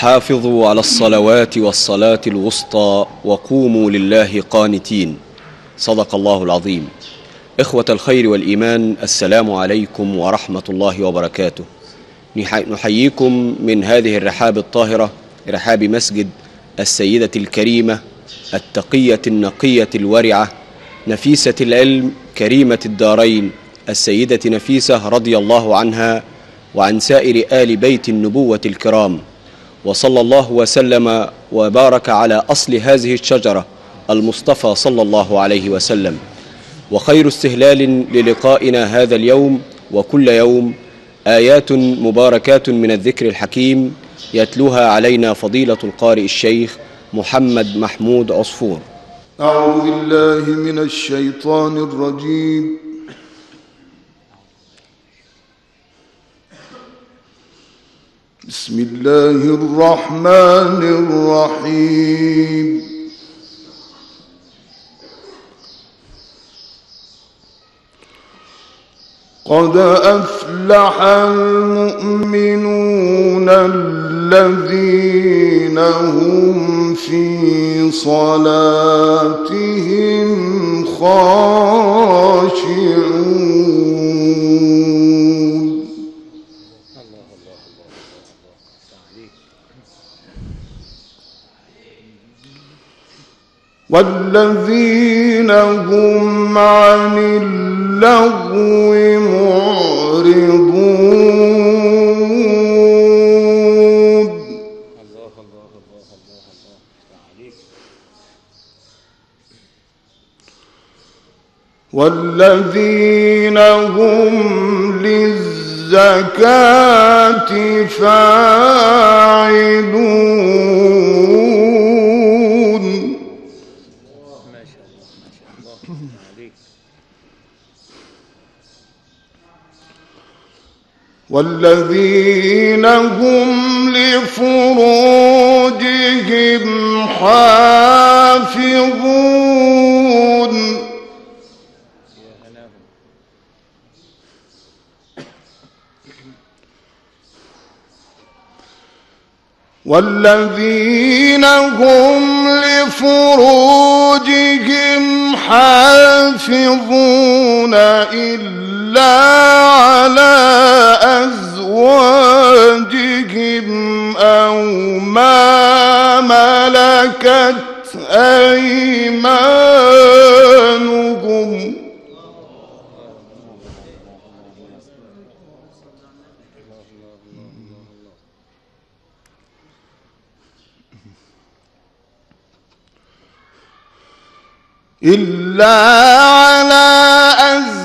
حافظوا على الصلوات والصلاة الوسطى وقوموا لله قانتين. صدق الله العظيم. إخوة الخير والإيمان السلام عليكم ورحمة الله وبركاته. نح- نحييكم من هذه الرحاب الطاهرة رحاب مسجد السيدة الكريمة التقية النقية الورعة نفيسة العلم كريمة الدارين السيدة نفيسة رضي الله عنها وعن سائر آل بيت النبوة الكرام. وصلى الله وسلم وبارك على أصل هذه الشجرة المصطفى صلى الله عليه وسلم. وخير استهلال للقائنا هذا اليوم وكل يوم آيات مباركات من الذكر الحكيم يتلوها علينا فضيلة القارئ الشيخ محمد محمود عصفور. أعوذ بالله من الشيطان الرجيم. بسم الله الرحمن الرحيم. قد أفلح المؤمنون الذين هم في صلاتهم خاشعون. والذين هم عن اللغو معرضون. والذين هم للزكاة فاعلون. والذين هم لفروجهم حافظون. والذين هم لفروجهم حافظون إلا على أزواجهم أو ما ملكت أيمانهم. إلا على أزواجهم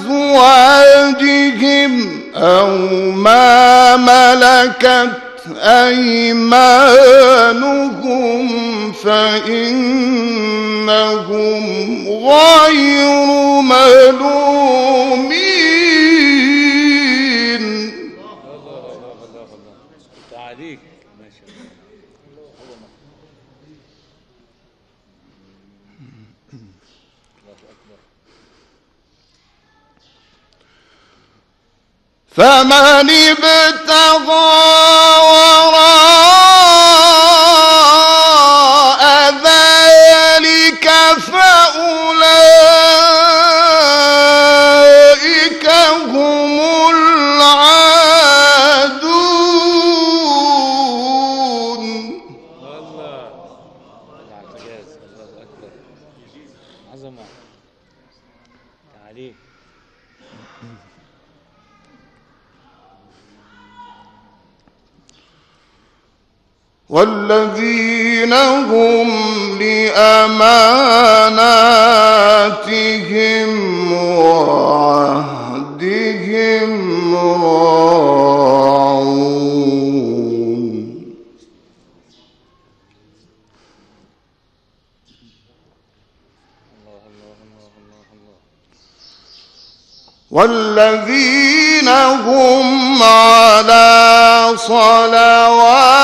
أو ما ملكت أيمانهم فإنهم غير ملومين. عليك ما شاء الله فمن ابتغى وراء ذلك فأولئك هم العادون. الله الله أكبر. عظمة. عليك والذين هم لأماناتهم وعهدهم راعون. والذين هم على صلواتهم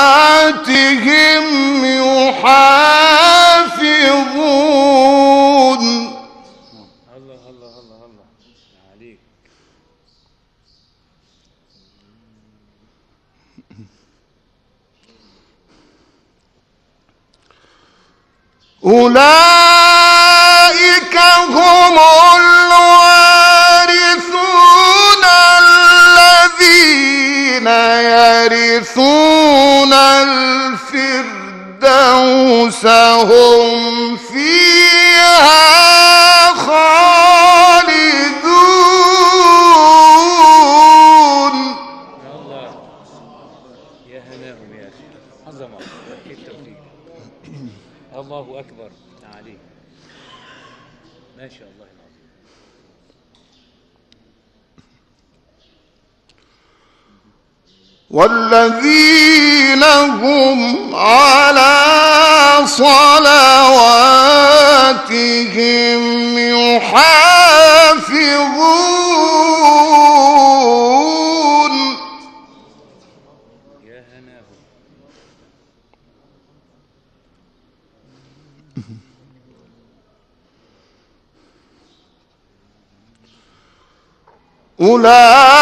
أولئك هم الوارثون الذين يرثون الفردوس هم والذين هم على صلواتهم يحافظون. أولئك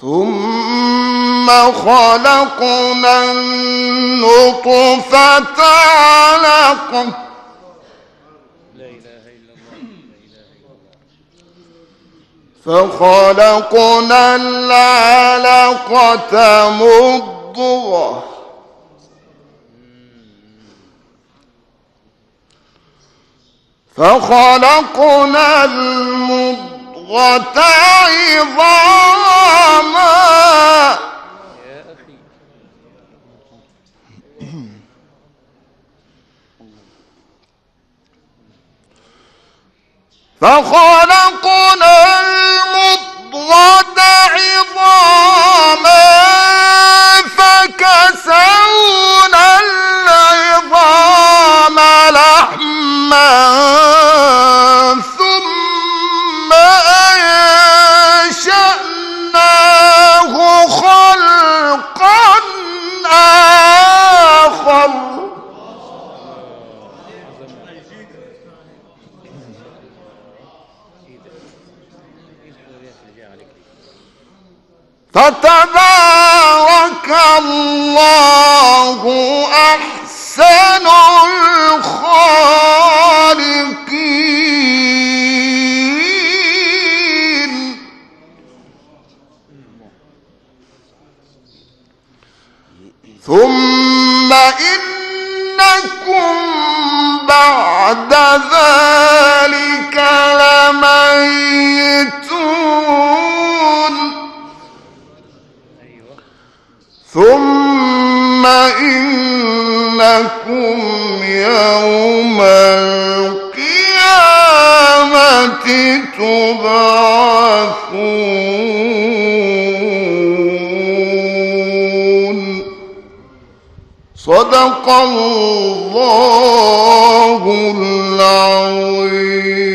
ثم خلقنا النطفة علقة فخلقنا العلقة مضغة فخلقنا المضغة عظاما يا أخي فخلقنا فتبارك الله أحسن الخالقين. ثم إنكم بعد ذلك لميتون. ثم إنكم يوم القيامة تبعثون. صدق الله العظيم.